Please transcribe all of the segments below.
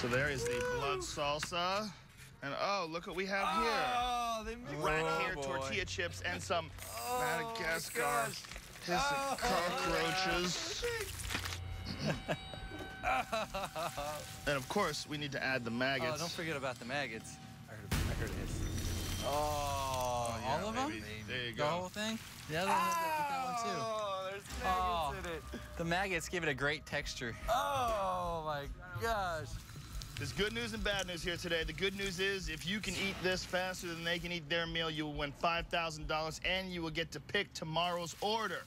So there is the blood salsa. And oh, look what we have oh, here. Oh, they mixed Rat hair Oh, tortilla chips and some Oh, Madagascar hissing Oh. cockroaches. and of course, we need to add the Oh, maggots. don't forget about the maggots. I heard, I heard it. Oh, oh Yeah, all of them? There you The whole thing? Yeah, that one too. Oh, there's Oh. maggots in it. The maggots give it a great texture. Oh my gosh. There's good news and bad news here today. The good news is if you can eat this faster than they can eat their meal, you will win $5,000 and you will get to pick tomorrow's order.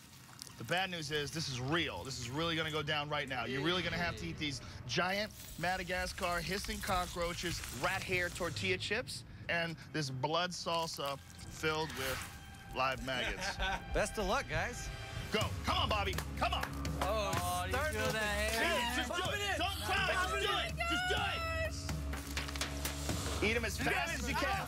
The bad news is this is real. This is really going to go down right now. You're really going to have to eat these giant Madagascar hissing cockroaches, rat hair tortilla chips, and this blood salsa filled with live maggots. Best of luck, guys. Go. Come on, Bobby. Come on. Oh, Oh, do you feel that hair? Yeah, just do Pump it. Eat them as fast as you can.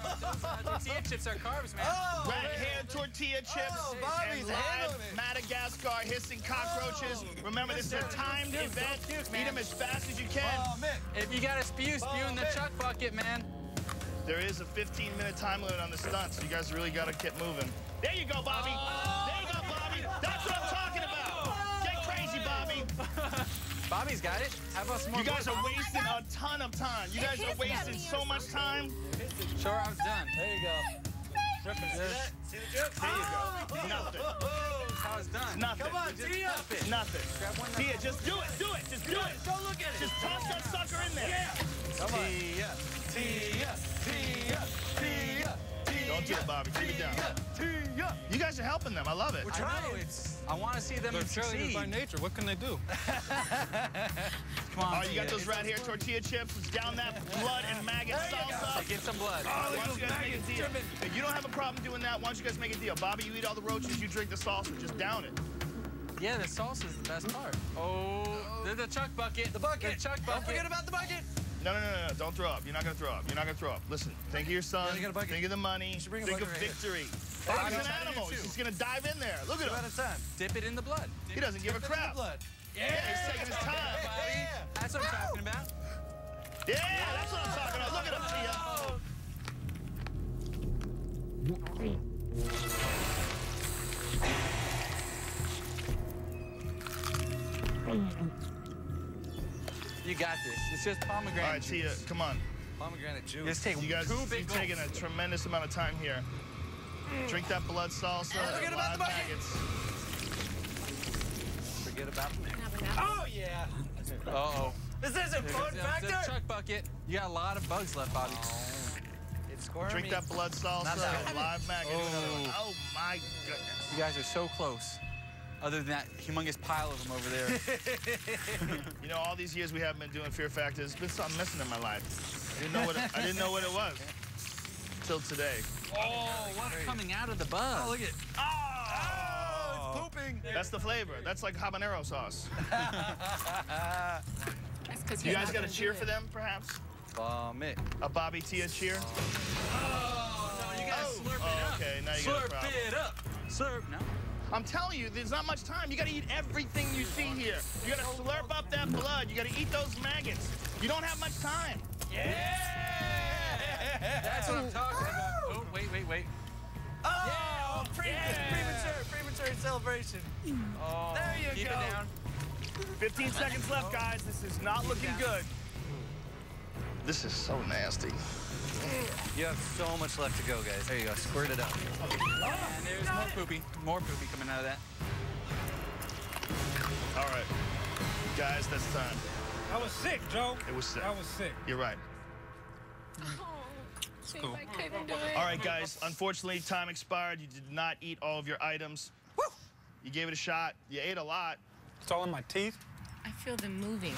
tortilla chips are carbs, man. Oh, Rat man. hair tortilla oh, chips Oh, Bobby's and live handling it. Madagascar hissing cockroaches. Oh. Remember, this is a timed Cute, event. cute, Eat them as fast as you can. Oh, If you got a spew, oh, spew in the Oh, chuck bucket, man. There is a 15-minute time limit on the stunt, so you guys really got to get moving. There you go, Bobby. There you go, Bobby. Bobby's got it. How about some more? You guys blood? are wasting a ton of time. You guys are wasting so much time. Show her how it's done. There you go. Dripping. See that? See the drip? There you go. Nothing. Oh, how it's done. Nothing. Come on, Just Tia. it. Nothing. Grab one Tia, just do it. Do it. Just do it. Don't look at it. Just toss that sucker in there. Yeah. Come on. Tia, Tia, Tia, Tia, Don't do it, Bobby. Keep it down. You guys are helping them. I love it. We're I trying. know it's. I want to see them They're succeed. cheerleaders by nature. What can they do? Come on. All right, you got those rat hair tortilla chips. It's down that blood and maggot salsa. Get some blood. Why don't you guys make a deal? If you don't have a problem doing that, why don't you guys make a deal? Bobby, you eat all the roaches, you drink the salsa, just down it. Yeah, the salsa is the best part. Oh, the, the chuck bucket. The bucket. The chuck Don't bucket. forget about the bucket. No, no, no, no, no, don't throw up. You're not gonna throw up. You're not gonna throw up. Listen, think of your son, Yeah, you got a bucket. think of the money, bring think of bucket right victory. Hey, Bobby's an animal. do two. He's gonna dive in there. Look at Two him. at a time. Dip it in the blood. He doesn't give a crap. Blood. Yeah, he's taking his time. Yeah. That's what I'm talking about. Yeah, that's what I'm talking about. Look at him, Tia. You got this. It's just pomegranate. All right, Tia, juice. come on. Pomegranate juice. Just take You guys, two you've big taken a tremendous amount of time here. Drink that blood salsa. Don't forget about the live bucket. maggots. Forget about the Oh, yeah. Uh-oh. This isn't fun The factor. chuck bucket. You got a lot of bugs left, Bobby. Oh. It's squirmy. Drink that blood salsa Not that live maggots. Oh. Oh my goodness. You guys are so close. Other than that humongous pile of them over there. You know, all these years we haven't been doing Fear Factor, there's been something missing in my life. I didn't know what it, I didn't know what it was till today. oh, what's coming out of the bug? Oh, look at oh! oh, it's pooping. That's the flavor. That's like habanero sauce. That's 'cause You guys got a gonna cheer for them, perhaps? Vomit. A Bobby Tia cheer? Oh, oh you gotta Oh, slurp it oh, up. okay, now you got a slurp it up. Slurp. No. I'm telling you, there's not much time. You gotta eat everything you see here. You gotta slurp up that blood. You gotta eat those maggots. You don't have much time. Yeah! That's what I'm talking about. Oh, wait, wait, wait. Oh, pre- Yeah. premature, premature celebration. Oh, There you keep go. it down. 15 seconds left, guys. This is not looking good. This is so nasty. You have so much left to go, guys. There you go. Squirt it up. And there's more poopy. More poopy coming out of that. All right. Guys, that's time. I was sick, Joe. It was sick. I was sick. You're right. See cool. if I couldn't do it. All right, guys. Unfortunately, time expired. You did not eat all of your items. You gave it a shot. You ate a lot. It's all in my teeth. I feel them moving.